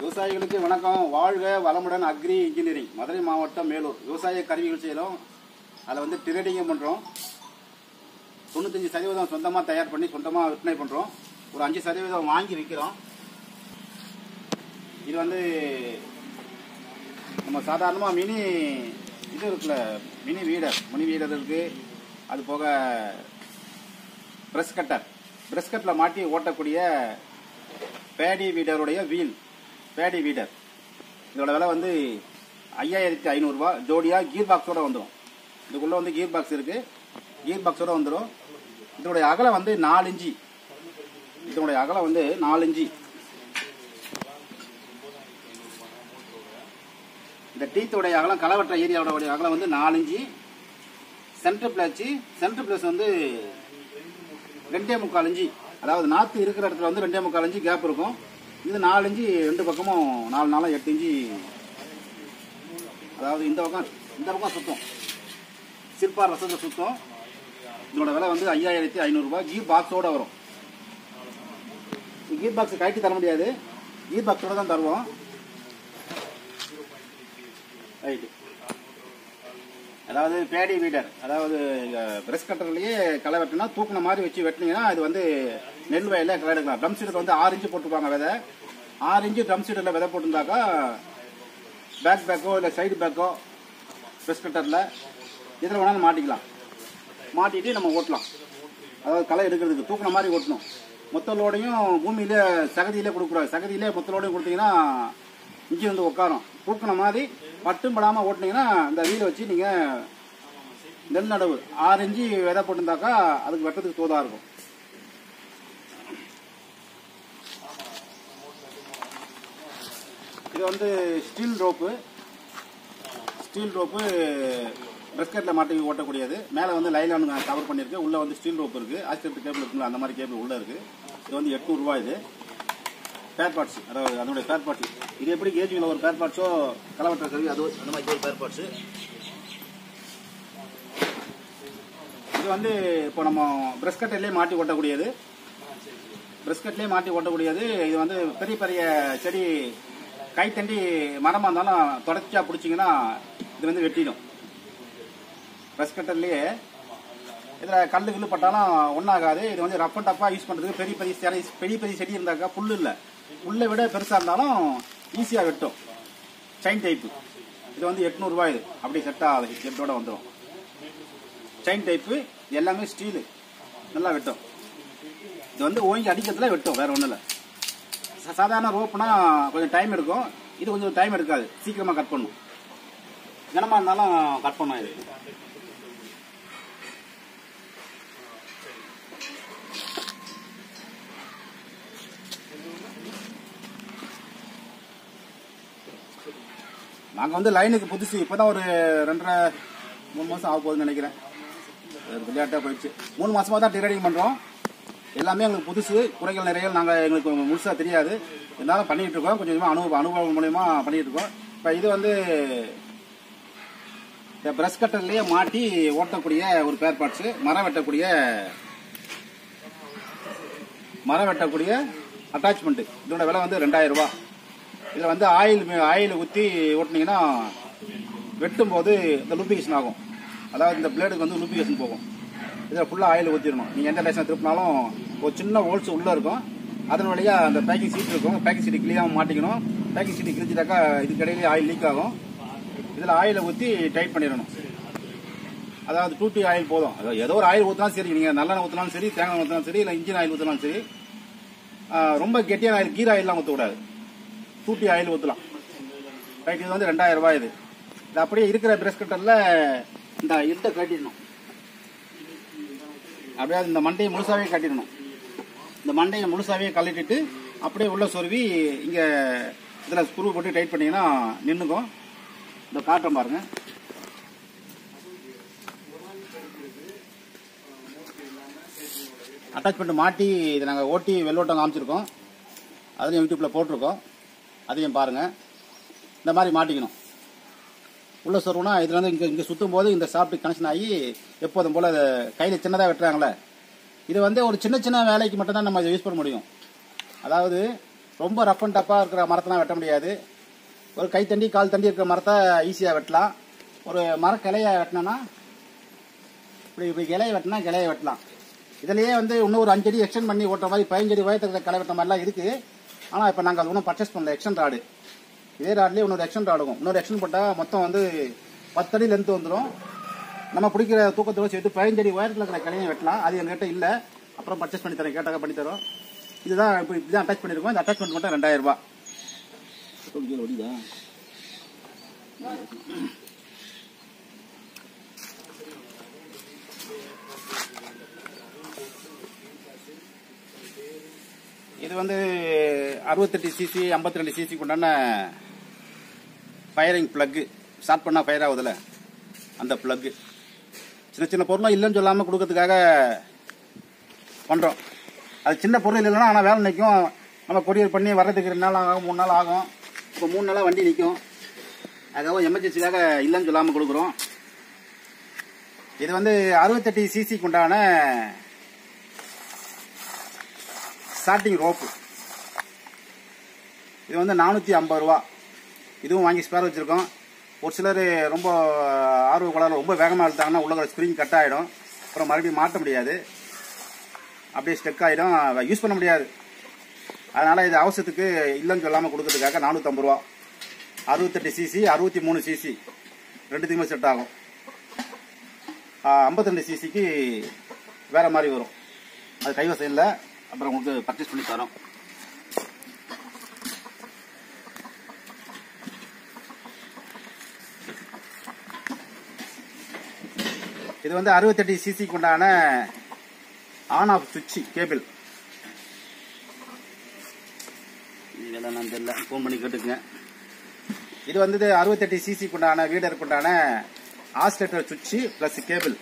விவசாயிகளுக்கு வணக்கம். வாழ்க வளமுடன் அக்ரி இன்ஜினியரிங். மதுரை மாவட்டம் மேலூர். விவசாய கருவிகள் செய்கிறோம் அதில் வந்து ட்ரேடிங்கும் பண்ணுறோம் தொண்ணூத்தஞ்சு சதவீதம் சொந்தமாக தயார் பண்ணி சொந்தமாக விற்பனை பண்ணுறோம் ஒரு அஞ்சு சதவீதம் வாங்கி விற்கிறோம் இது வந்து நம்ம சாதாரணமாக மினி இது இருக்குல்ல மினி வீடர். மினி வீடர் இருக்குது அது போக பிரஷ் கட்டர். ப்ரெஷ் கட்டில் மாட்டி ஓட்டக்கூடிய பேடி வீடருடைய வீல். Paddy weeder. இதோட விலை வந்து ஐயாயிரத்தி ஐநூறுரூவா ஜோடியாக கீர் பாக்ஸோட வந்துடும் இதுக்குள்ளே வந்து கீர் பாக்ஸ் இருக்குது கீர் பாக்ஸோட வந்துடும் இதோடைய அகலம் வந்து நாலு இஞ்சி இதனுடைய அகலம் வந்து நாலு இஞ்சி இந்த டீத்தோடைய அகலம் களவற்ற ஏரியாவோட அகலம் வந்து நாலு இஞ்சி சென்ட்ரு பிளேச்சு சென்ட்ரு பிளஸ் வந்து ரெண்டே முக்கால் இஞ்சி அதாவது நாற்று இருக்கிற இடத்துல வந்து ரெண்டே முக்கால் இஞ்சி கேப் இருக்கும். இது நாலு இஞ்சி ரெண்டு பக்கமும் நாலு நாளாக எட்டு இஞ்சி அதாவது இந்த பக்கம் இந்த பக்கம் சுத்தம். சிற்பா ரசத்தை சுத்தம். இதோட விலை வந்து ஐயாயிரத்தி ஐநூறுரூபா கீர் பாக்ஸோட வரும். கீர் பாக்ஸ் கழட்டி தர முடியாது. கீர் பாக்ஸோட தான் தருவோம். ரைட்டு அதாவது பேடி வீடர் அதாவது பிரஷ் கட்டர்லேயே களை வெட்டினா தூக்குன மாதிரி வச்சு வெட்டினீங்கன்னா அது வந்து நெல் வயலில் களை எடுக்கலாம். ட்ரம் சீட்டில் வந்து ஆறு இன்ச்சு போட்டுருப்பாங்க விதை. ஆறு இன்ச்சு ட்ரம் சீட்டில் விதை போட்டிருந்தாக்கா பேக் பேக்கோ இல்லை சைடு பேக்கோ பிரஷ் கட்டரில் இதில் வேணாலும் மாட்டிக்கலாம். மாட்டிட்டு நம்ம ஓட்டலாம். அதாவது களை எடுக்கிறதுக்கு தூக்குன மாதிரி ஓட்டணும். மொத்த லோடையும் பூமியிலே சகதியிலே கொடுக்கூடாது சகதியிலே மொத்த லோடையும் கொடுத்தீங்கன்னா இஞ்சி வந்து உட்காரும். பூக்கின மாதிரி பட்டும் படாமல் ஓட்டினீங்கன்னா இந்த வீலை வச்சு நீங்கள் நெல் நடவு ஆறு இஞ்சி விதை போட்டிருந்தாக்கா அதுக்கு வெட்டத்துக்கு தோதாக இருக்கும். இது வந்து ஸ்டீல் ரோப்பு. ஸ்டீல் ரோப்பு பிரெஸ்கெட்டில் மாட்டி ஓட்டக்கூடியது. மேலே வந்து லைலான் கவர் பண்ணியிருக்கு உள்ளே வந்து ஸ்டீல் ரோப் இருக்குது ஆக்சிடென்ட் கேபிள் இருக்குங்களா அந்த மாதிரி கேபிள் உள்ளே இருக்குது இது வந்து எட்நூறுரூவா இது. பேர் பார்ட்ஸ் அதாவது அதனுடைய பேர் பார்ட்ஸ் இது எப்படி கேஜிங்கில் ஒரு பேர் பார்ட்ஸோ கலவற்ற கருவி அது அந்த மாதிரி ஒரு பேர் பார்ட்ஸு இது வந்து இப்போ நம்ம பிரஸ்கட்டிலே மாட்டி ஓட்டக்கூடியது. பிரஸ்கட்லேயே மாட்டி ஓட்டக்கூடியது. இது வந்து பெரிய பெரிய செடி கைத்தண்டி மரமாக இருந்தாலும் தொடர்ச்சியாக பிடிச்சிங்கன்னா இது வந்து வெட்டிடும். பிரஸ்கட்டர்லேயே இதில் கல் கில்லு பட்டாலும் ஒன்றாகாது இது வந்து ரஃப் அண்ட் டஃப்பாக யூஸ் பண்ணுறதுக்கு பெரிய பெரிய செடி பெரிய பெரிய செடி இருந்தாக்கா புல் இல்லை. உள்ளே விட பெருசாக இருந்தாலும் ஈஸியாக வெட்டும். செயின் டைப்பு இது வந்து எட்நூறுரூவா இது. அப்படி செட் ஆகாது செட்டோட வந்துடும் செயின் டைப்பு எல்லாமே ஸ்டீலு நல்லா வெட்டும். இது வந்து ஓங்கி அடிக்கிறதுல வெட்டும். வேற ஒன்றும் இல்லை. சாதாரண ரோப்புனா கொஞ்சம் டைம் எடுக்கும். இது கொஞ்சம் டைம் எடுக்காது. சீக்கிரமாக கட் பண்ணும். கனமாக இருந்தாலும் கட் பண்ணும் இது. நாங்கள் வந்து லைனுக்கு புதுசு. இப்போதான் ஒரு ரெண்டரை மூணு மாதம் ஆக போகுதுன்னு நினைக்கிறேன். ஒரு விளையாட்டாக போயிடுச்சு. மூணு மாதமாக தான் டிரைடிங் பண்ணுறோம் எல்லாமே எங்களுக்கு புதுசு. குறைகள் நிறைய நாங்கள் எங்களுக்கு முழுசாக தெரியாது. இருந்தாலும் பண்ணிகிட்டு இருக்கோம். கொஞ்சம் கொஞ்சமாக அனுபவம் அனுபவம் மூலயமா பண்ணிகிட்டு இருக்கோம். இப்போ இது வந்து இந்த பிரஷ் கட்டர்லேயே மாட்டி ஓட்டக்கூடிய ஒரு பேர் பார்ட்ஸு மரம் வெட்டக்கூடிய மரம் வெட்டக்கூடிய அட்டாச்மெண்ட்டு இதோட விலை வந்து ரெண்டாயிரம் ரூபா இதில் வந்து ஆயில் ஆயில் ஊற்றி ஓட்டினீங்கன்னா வெட்டும் போது இந்த லூபிகேஷன் ஆகும். அதாவது இந்த பிளேடுக்கு வந்து லூபிகேஷன் போகும். இதில் ஃபுல்லாக ஆயில் ஊற்றிடணும் நீங்கள் எந்த டைஷன் திருப்பினாலும் ஒரு சின்ன ஹோல்ஸ் உள்ளே இருக்கும். அதன் வழியாக அந்த பேக்கிங் சீட் இருக்கும். பேக்கிங் சீட்டு கிளியாக மாட்டிக்கணும். பேக்கிங் சீட்டு கிழிச்சிட்டாக்கா இதுக்கு இடையிலே ஆயில் லீக் ஆகும். இதில் ஆயிலை ஊற்றி டைட் பண்ணிடணும். அதாவது டூட்டி ஆயில் போதும். அதாவது ஏதோ ஒரு ஆயில் ஊற்றினாலும் சரி. நீங்கள் நல்லெண்ணெய் ஊற்றினாலும் சரி தேங்காய் ஊற்றினாலும் சரி இல்லை இன்ஜின் ஆயில் ஊற்றினாலும் சரி. ரொம்ப கெட்டியான ஆயில் கீர் ஆயிலெலாம் ஊற்றக்கூடாது தூட்டி ஆயில் ஊற்றலாம் ரைட் இது வந்து ரெண்டாயிரம் ரூபாய் இது. இது அப்படியே இருக்கிற பிரஷ் கட்டரில் இந்த இதை கட்டிடணும். அப்படியே இந்த மண்டையை முழுசாகவே கட்டிடணும். இந்த மண்டையை முழுசாகவே கழட்டிட்டு அப்படியே உள்ள சொருவி இங்கே இதில் ஸ்க்ரூ போட்டு டைட் பண்ணீங்கன்னா நின்றுக்கும் இந்த காட்டம் பாருங்க. அட்டாச்மெண்ட் மாட்டி இதை நாங்கள் ஓட்டி வெள்ளோட்டம் காமிச்சிருக்கோம். அதையும் யூடியூப்பில் போட்டிருக்கோம். அதையும் பாருங்கள் இந்த மாதிரி மாட்டிக்கணும். உள்ள சொருவுனா இதில் இருந்து இங்கே இங்கே சுற்றும் போது இந்த சாப்பிட்டு கனெக்ஷன் ஆகி எப்போதும் போல் கையில் சின்னதாக வெட்டுறாங்களே இது வந்து ஒரு சின்ன சின்ன வேலைக்கு மட்டும்தான் நம்ம யூஸ் பண்ண முடியும். அதாவது ரொம்ப ரஃப் அண்ட் டப்பாக இருக்கிற மரத்தெல்லாம் வெட்ட முடியாது. ஒரு கை தண்டி கால் தண்டி இருக்கிற மரத்தை ஈஸியாக வெட்டலாம். ஒரு மர கிளைய வெட்டினோன்னா இப்படி இப்படி இலையை வெட்டினா கிளைய வெட்டலாம். இதுலயே வந்து இன்னும் ஒரு அஞ்சடி எக்ஸ்டெண்ட் பண்ணி ஓட்டுற மாதிரி பதினஞ்சடி உயரத்துக்கு கிளை வெட்ட மாதிரிலாம் இருக்கு. ஆனால் இப்போ நாங்கள் அது ஒன்றும் பர்ச்சேஸ் பண்ணல. எக்ஸ்டன் ராடு இதே ராட்லேயே இன்னொரு எக்ஸ்டன் ராடு இருக்கும் இன்னொரு எக்ஸ்டன் போட்டால் மொத்தம் வந்து பத்தடி லென்த் வந்துடும் நம்ம பிடிக்கிற தூக்கத்தோடு சேர்த்து பதினஞ்சடி உயரத்தில் இருக்கிற கிளையை வெட்டலாம். அது எங்ககிட்ட இல்லை. அப்புறம் பர்ச்சேஸ் பண்ணி தரேன். கேட்டாக்க பண்ணி தரோம் இதுதான் இப்போ இதுதான் அட்டாச் பண்ணியிருக்கோம் இந்த அட்டாச்மெண்ட் மட்டும் ரெண்டாயிரம் ரூபாய். இது வந்து அறுபத்தெட்டு சிசி ஐம்பத்தி ரெண்டு சிசிக்கு உண்டான ஃபயரிங் ப்ளக்கு ஸ்டார்ட் பண்ணால் ஃபயர் ஆகுதுல்ல? அந்த ப்ளக்கு சின்ன சின்ன பொருளும் இல்லைன்னு சொல்லாமல் கொடுக்கறதுக்காக பண்ணுறோம் அது சின்ன பொருள் இல்லைன்னா ஆனால் வேலை நிற்கும் நம்ம கொரியர் பண்ணி வர்றதுக்கு ரெண்டு நாள் ஆகும் மூணு நாள் ஆகும். இப்போ மூணு நாளாக வண்டி நிற்கும் அதுக்காக எமர்ஜென்சிக்காக இல்லைன்னு சொல்லாமல் கொடுக்குறோம். இது வந்து அறுபத்தெட்டு சிசிக்கு உண்டான ஸ்டார்டிங் ரோப்பு இது வந்து நானூற்றி ஐம்பது ரூபா. இதுவும் வாங்கி ஸ்பேர் வச்சுருக்கோம். ஒரு சிலர் ரொம்ப ஆர்வ குழாயில் ரொம்ப வேகமாக இழுத்தாங்கன்னா உள்ள ஸ்க்ரீன் கட் ஆகிடும் அப்புறம் மறுபடியும் மாட்ட முடியாது. அப்படியே ஸ்டெக் ஆகிடும் யூஸ் பண்ண முடியாது. அதனால் இது அவசரத்துக்கு இல்லைன்னு சொல்லாமல் கொடுக்கறதுக்காக நானூற்றம்பது ரூபா. அறுபத்தெட்டு சிசி அறுபத்தி மூணு சிசி ரெண்டுத்துக்குமே செட் ஆகும். ஐம்பத்தி ரெண்டு சிசிக்கு வேறு மாதிரி வரும். அது கைவசம் இல்லை. அப்புறம் உங்களுக்கு பர்ச்சேஸ் பண்ணி தரோம். இது வந்து அறுபத்தெட்டு சிசிக்கு உண்டான ஆன் ஆஃப் சுவிட்ச் கேபிள் இதெல்லாம் நான் தெரியல. ஃபோன் பண்ணி கேட்டுக்குங்க. இது வந்து அறுபத்தெட்டு சிசிக்கு உண்டான வீடருக்கு உண்டான ஆஸ்லேட்டர் சுவிட்ச் பிளஸ் கேபிள்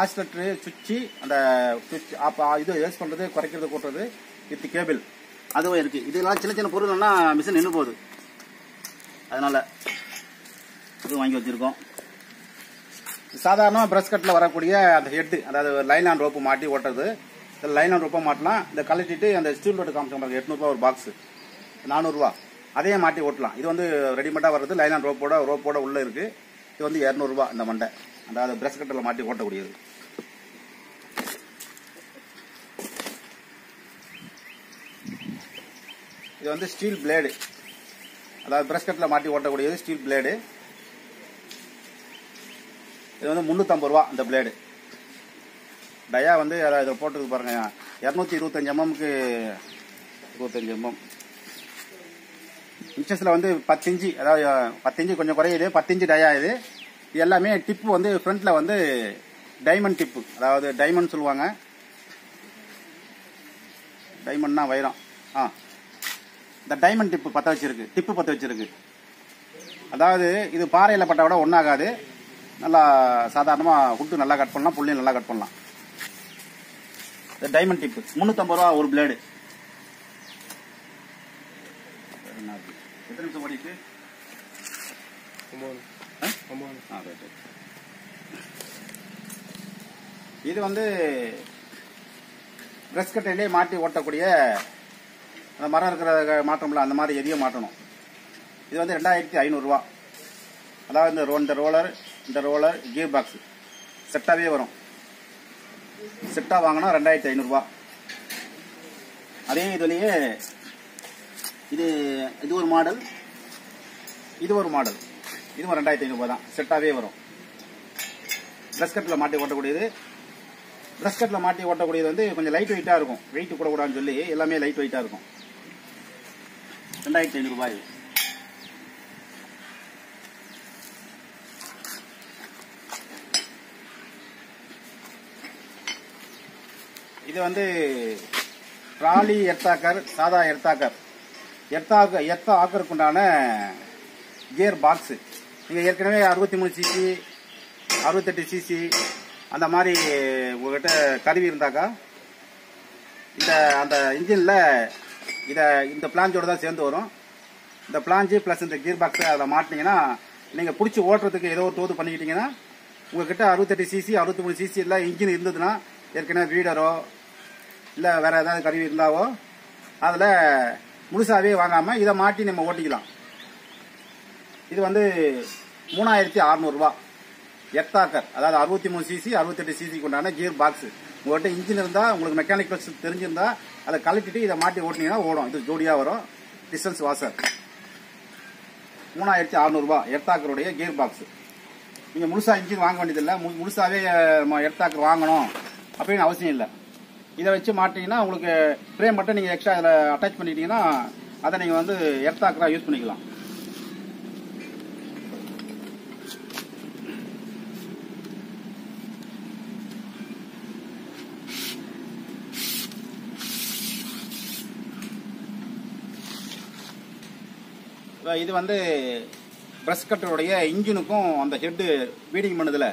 ஆசிலேட்டரு சுவிட்சு அந்த சுவிட்ச் அப்போ இது யூஸ் பண்ணுறது குறைக்கிறது கூட்டுறது வித் கேபிள். அதுவும் இருக்கு. இதெல்லாம் சின்ன சின்ன பொருள்னா மிஷின் நின்று போகுது. அதனால இது வாங்கி வச்சிருக்கோம். சாதாரண ப்ரஷ் கட்டில் வரக்கூடிய அந்த ஹெட்டு அதாவது லைன் ஆன் ரோப்பு மாட்டி ஓட்டுறது. இந்த ஆன் ரோப்பை மாட்டலாம் இந்த கலட்டிட்டு அந்த ஸ்டீல் ரோட்டு காமிச்சோம் பாருங்க எட்நூறுபா ஒரு பாக்ஸு நானூறுரூவா அதையே மாட்டி ஓட்டலாம். இது வந்து ரெடிமேடாக வர்றது ஆன் ரோப்போட ரோப்போட உள்ளே இருக்குது இது வந்து இரநூறுபா இந்த மண்டை. அதாவது பிரஷ் கட்டில் மாட்டி ஓட்டக்கூடியது. இது வந்து ஸ்டீல் பிளேடு அதாவது பிரஷ் கட்டில் மாட்டி ஓட்டக்கூடியது ஸ்டீல் பிளேடு இது வந்து முந்நூற்றம்பது ரூபா இந்த பிளேடு டயா வந்து அதை இதை போட்டுருக்கு பாருங்க. இரநூத்தி இருபத்தஞ்சி எம்எம்க்கு இருபத்தஞ்சி எம்எம் இன்ச்சஸில் வந்து பத்து இஞ்சி அதாவது பத்து இஞ்சி கொஞ்சம் குறையுது. பத்து இன்ச்சு டயா இது. இது எல்லாமே டிப்பு வந்து ஃப்ரண்ட்டில் வந்து டைமண்ட் டிப்பு அதாவது டைமண்ட் சொல்லுவாங்க. டைமண்ட்னா வைரம். ஆ. இந்த டைமண்ட் டிப்பு பற்ற வச்சிருக்கு. டிப்பு பற்ற வச்சிருக்கு. அதாவது இது பாறையில் பட்ட விட ஒன்றாகாது நல்லா சாதாரணமாக ஃபுட்டு நல்லா கட் பண்ணலாம் புள்ளையும் நல்லா கட் பண்ணலாம். இந்த டைமண்ட் டிப்பு முந்நூற்றம்பது ரூபா ஒரு பிளேடு எத்தனை நிமிஷம் ஓடிட்டு ஆ? இது வந்து பிரஷ் கட்டையிலே மாட்டி ஓட்டக்கூடிய அந்த மரம் இருக்கிற மாற்றம்ல அந்த மாதிரி எதையும் மாட்டணும். இது வந்து ரெண்டாயிரத்தி ஐநூறுரூவா அதாவது இந்த ரோ இந்த ரோலர் இந்த ரோலர் கியர் பாக்ஸ் செட்டாகவே வரும். செட்டாக வாங்கினா ரெண்டாயிரத்தி ஐநூறுரூவா அதே இதுலேயே இது இது ஒரு மாடல் இது ஒரு மாடல் இதுவும் ரெண்டாயிரத்தி ஐநூறுபா தான். செட்டாகவே வரும். ப்ரெஸ் கட்டில் மாட்டி ஓட்டக்கூடியது. ப்ரெஸ் கட்டில் மாட்டி ஓட்டக்கூடியது வந்து கொஞ்சம் லைட் வெயிட்டாக இருக்கும். வெயிட் கூடக்கூடாதுன்னு சொல்லி எல்லாமே லைட் வெயிட்டாக இருக்கும். ரெண்டாயிரத்தி ஐநூறுபாய் இது. வந்து ட்ராலி எர்த்தாக்கர் சாதா எர்த்தாக்கர். எர்த்தாக்க எர்த்தா ஆக்கருக்கு உண்டான கியர் பாக்ஸு. நீங்கள் ஏற்கனவே அறுபத்தி மூணு சிசி அறுபத்தெட்டு சிசி அந்த மாதிரி உங்கள்கிட்ட கருவி இருந்தாக்கா இந்த அந்த இன்ஜினில் இதை இந்த பிளாஞ்சோட தான் சேர்ந்து வரும். இந்த பிளாஞ்சு ப்ளஸ் இந்த கியர் பாக்ஸை அதில் மாட்டினீங்கன்னா நீங்கள் பிடிச்சி ஓட்டுறதுக்கு ஏதோ ஒரு தோது பண்ணிக்கிட்டீங்கன்னா உங்கள்கிட்ட அறுபத்தெட்டு சிசி அறுபத்தி மூணு சிசி எல்லாம் இன்ஜின் இருந்ததுன்னா ஏற்கனவே வீடரோ இல்லை வேறு ஏதாவது கருவி இருந்தாவோ அதில் முழுசாகவே வாங்காமல் இதை மாட்டி நம்ம ஓட்டிக்கலாம். இது வந்து மூணாயிரத்தி அறநூறுபா எர்த்தாக்கர் அதாவது அறுபத்தி மூணு சிசி அறுபத்தெட்டு சிசிக்கு கொண்டான கியர் பாக்ஸ் உங்கள்கிட்ட இன்ஜின் இருந்தால் உங்களுக்கு மெக்கானிக்கல் தெரிஞ்சிருந்தா அதை கழட்டிட்டு இதை மாட்டி ஓட்டினீங்கன்னா ஓடும். இது ஜோடியாக வரும். டிஸ்டன்ஸ் வாசர் மூணாயிரத்தி அறநூறுபா எர்த்தாக்கருடைய கியர் பாக்ஸ் நீங்கள் முழுசாக இன்ஜின் வாங்க வேண்டியதில்லை. மு- முழுசாகவே எர்த்தாக்கர் வாங்கணும் அப்படின்னு அவசியம் இல்லை. இதை வச்சு மாட்டிங்கன்னா உங்களுக்கு ஃப்ரேம் மட்டும் நீங்கள் எக்ஸ்ட்ரா அதில் அட்டாச் பண்ணிட்டீங்கன்னா அதை நீங்கள் வந்து எர்த்தாக்கராக யூஸ் பண்ணிக்கலாம். இது வந்து ப்ரெஷ் கட்டருடைய இன்ஜினுக்கும் அந்த ஹெட்டு வீடிங் பண்ணுதில்.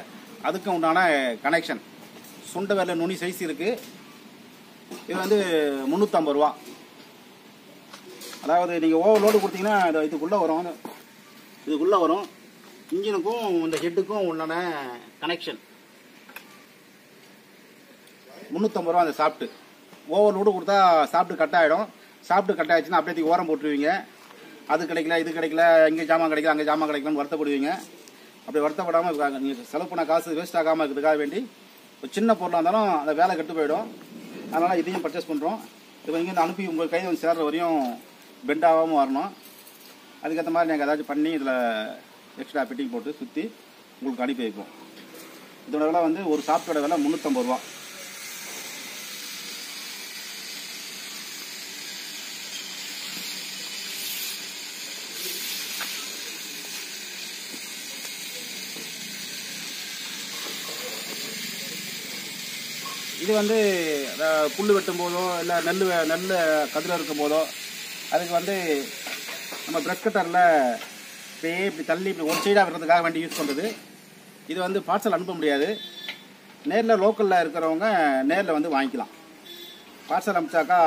அதுக்கும் உண்டான கனெக்ஷன் சுண்ட வேலை நுனி சைஸ் இருக்கு. இது வந்து முந்நூற்றம்பது ரூபா. அதாவது நீங்கள் ஓவர்லோடு கொடுத்தீங்கன்னா இது இதுக்குள்ளே வரும். இதுக்குள்ளே வரும். இன்ஜினுக்கும் இந்த ஹெட்டுக்கும் உண்டான கனெக்ஷன் முந்நூற்றம்பது ரூபா அந்த சாப்பிட்டு ஓவர்லோடு கொடுத்தா சாப்பிட்டு கட் ஆகிடும் சாப்பிட்டு கட் ஆகிடுச்சுன்னா அப்படியே ஓரம் போட்டுருவீங்க. அது கிடைக்கல இது கிடைக்கல இங்கே ஜாமான் கிடைக்கல அங்கே ஜாமான் கிடைக்கலன்னு வருத்தப்படுவீங்க. அப்படி வருத்தப்படாமல் இருக்காங்க. நீங்கள் செலவு பண்ண காசு வேஸ்ட் ஆகாமல் இருக்கிறதுக்காக வேண்டி ஒரு சின்ன பொருளாக இருந்தாலும் அந்த வேலை கெட்டு போயிடும். அதனால் இதையும் பர்ச்சேஸ் பண்ணுறோம் இப்போ இங்கேருந்து அனுப்பி உங்கள் கையில் வந்து சேர்ற வரையும் பெண்ட் ஆகாமல் வரணும். அதுக்கேற்ற மாதிரி நாங்கள் ஏதாச்சும் பண்ணி இதில் எக்ஸ்ட்ரா ஃபிட்டிங் போட்டு சுற்றி உங்களுக்கு அனுப்பி வைப்போம். இதோட விலை வந்து ஒரு சாப்பிட்டோட விலை முந்நூற்றம்பது ரூபா. இது வந்து புல் வெட்டும் போதோ இல்லை நெல் நெல் கதிர இருக்கும் போதோ அதுக்கு வந்து நம்ம ப்ரெஷ் கட்டரில் இப்படியே இப்படி தள்ளி இப்படி ஒரு சைடாக வர்றதுக்காக வேண்டி யூஸ் பண்ணுறது இது வந்து பார்சல் அனுப்ப முடியாது. நேரில் லோக்கலில் இருக்கிறவங்க நேரில் வந்து வாங்கிக்கலாம். பார்சல் அனுப்பிச்சாக்கா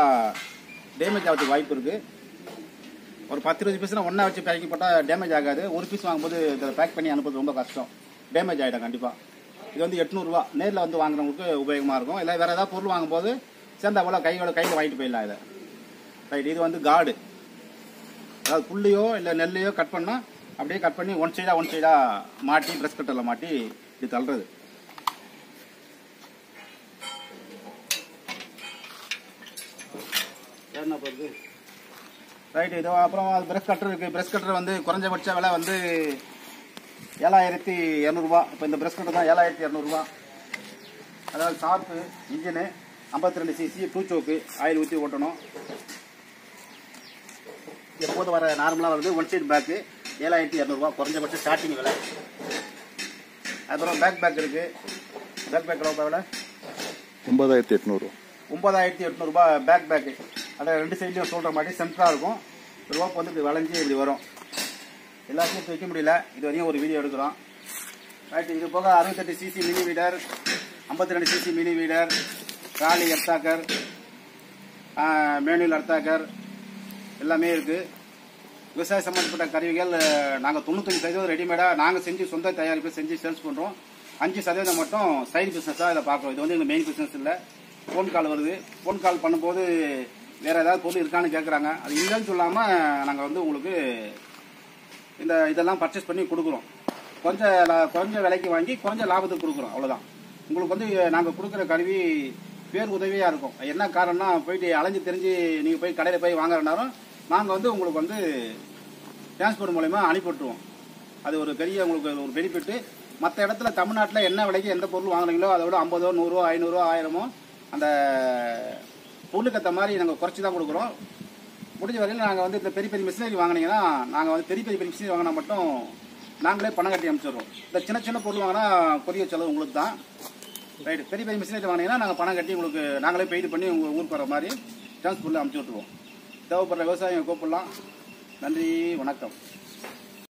டேமேஜ் ஆகிறதுக்கு வாய்ப்பு இருக்குது ஒரு பத்து இருபது பீஸ்னால் ஒன்றா வச்சு பேக்கிங் போட்டால் டேமேஜ் ஆகாது. ஒரு பீஸ் வாங்கும்போது இதில் பேக் பண்ணி அனுப்புறது ரொம்ப கஷ்டம். டேமேஜ் ஆகிடும் கண்டிப்பாக இது வந்து எட்நூறுரூவா நேரில் வந்து வாங்குறவங்களுக்கு உபயோகமாக இருக்கும். இல்லை வேறு ஏதாவது பொருள் வாங்கும்போது சேர்ந்தா போல் கையோட கையில் வாங்கிட்டு போயிடலாம் இதை. ரைட் இது வந்து காடு அதாவது புள்ளியோ இல்லை நெல்லையோ கட் பண்ணால் அப்படியே கட் பண்ணி ஒன் சைடாக ஒன் சைடாக மாட்டி ப்ரெஸ் கட்டரில் மாட்டி இப்படி தள்ளுறது. என்ன போகுது ரைட் இது அப்புறம் ப்ரெஷ் கட்டர் இருக்குது ப்ரெஷ் கட்டர் வந்து குறைஞ்சபட்ச விலை வந்து ஏழாயிரத்தி இரநூறுபா இப்போ இந்த பிரஷ் கட்டர் தான் ஏழாயிரத்தி இரநூறுபா அதாவது ஷார்ப்பு இன்ஜினு ஐம்பத்தி ரெண்டு சிசி டூ சோக்கு ஆயில் ஊற்றி ஓட்டணும். எப்போது வர நார்மலாக வருது? ஒன் சைடு பேக்கு ஏழாயிரத்தி இரநூறுபா குறைஞ்சபட்ச ஸ்டார்டிங் விலை. அப்புறம் பேக் பேக் இருக்கு. பேக் பேக் எவ்வளோ விலை? ஒன்பதாயிரத்தி எட்நூறு. ஒன்பதாயிரத்தி எட்நூறுபா பேக் பேக்கு அதை ரெண்டு சைட்லையும் சொல்கிற மாதிரி சென்டராக இருக்கும். ரோப் வந்து இப்படி வளைஞ்சு இப்படி வரும். எல்லாத்தையும் வைக்க முடியல. இது வரையும் ஒரு வீடியோ எடுக்கிறோம். ரைட் இது போக அறுபத்தெட்டு சிசி மினி வீடர் ஐம்பத்தி ரெண்டு சிசி மினி வீடர் காலி எர்த்தாக்கர் மேனுவல் எர்த்தாக்கர் எல்லாமே இருக்குது விவசாயம் சம்மந்தப்பட்ட கருவிகள் நாங்கள் தொண்ணூத்தஞ்சு சதவீதம் ரெடிமேடாக நாங்கள் செஞ்சு சொந்த தயாரிப்பு செஞ்சு சேல்ஸ் பண்ணுறோம் அஞ்சு சதவீதம் மட்டும் சைடு பிஸ்னஸாக இதை பார்க்குறோம். இது வந்து எங்கள் மெயின் பிஸ்னஸ் இல்லை. ஃபோன் கால் வருது. ஃபோன் கால் பண்ணும்போது வேறு ஏதாவது பொருள் இருக்கான்னு கேட்குறாங்க அது இல்லைன்னு சொல்லாமல் நாங்கள் வந்து உங்களுக்கு இந்த இதெல்லாம் பர்ச்சேஸ் பண்ணி கொடுக்குறோம். கொஞ்சம் குறைஞ்ச விலைக்கு வாங்கி கொஞ்சம் லாபத்துக்கு கொடுக்குறோம் அவ்வளோதான் உங்களுக்கு வந்து நாங்கள் கொடுக்குற கருவி பேர் உதவியாக இருக்கும். என்ன காரணம்னா போயிட்டு அலைஞ்சு தெரிஞ்சு நீங்கள் போய் கடையில் போய் வாங்குறனாலும் நாங்கள் வந்து உங்களுக்கு வந்து டிரான்ஸ்போர்ட் மூலயமா அனுப்பி விட்டுருவோம் அது ஒரு பெரிய உங்களுக்கு ஒரு பெனிஃபிட்டு மற்ற இடத்துல தமிழ்நாட்டில் என்ன விலைக்கு எந்த பொருள் வாங்குறீங்களோ அதை விட ஐம்பதோ நூறுரூவா ஐநூறுரூவா ஆயிரமோ அந்த பொருளுக்கேற்ற மாதிரி நாங்கள் குறைச்சி தான் கொடுக்குறோம். முடிஞ்ச வரையில் நாங்கள் வந்து இந்த பெரிய பெரிய மிஷினரி வாங்கினீங்கன்னா நாங்கள் வந்து பெரிய பெரிய பெரிய மிஷினரி வாங்கினா மட்டும் நாங்களே பணம் கட்டி அனுப்பிச்சிடுறோம். இந்த சின்ன சின்ன பொருள் வாங்கினா கொரிய செலவு உங்களுக்கு தான். ரைட்டு பெரிய பெரிய மிஷினரி வாங்கினீங்கன்னா நாங்கள் பணம் கட்டி உங்களுக்கு நாங்களே பெய்டு பண்ணி உங்கள் ஊருக்கு வர மாதிரி டிரான்ஸ்போர்ட்டில் அனுப்பிச்சி விட்ருவோம் தேவைப்படுற விவசாயிங்க கூப்பிடலாம். நன்றி வணக்கம்.